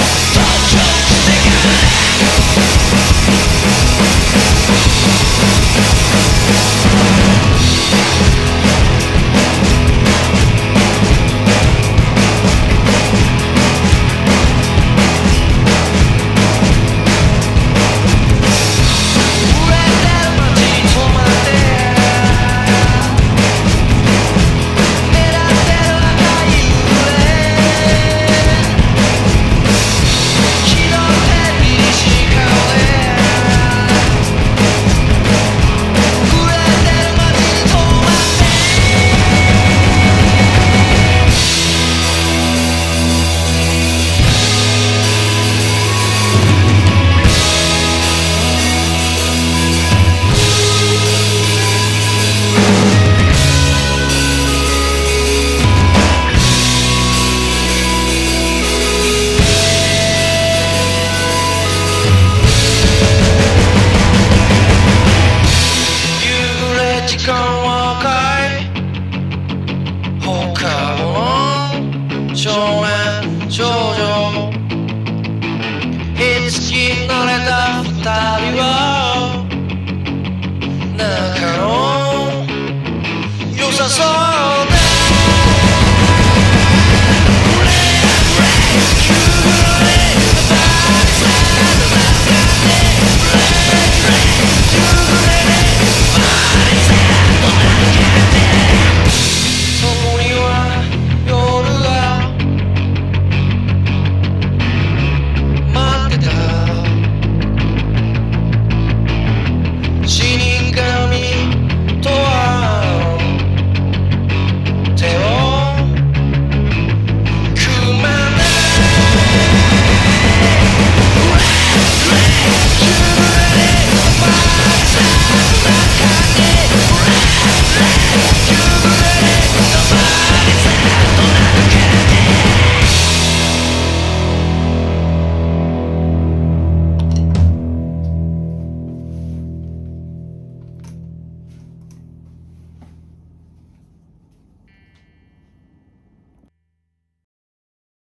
Thank 間はかい他の少年少女いつき慣れた二人は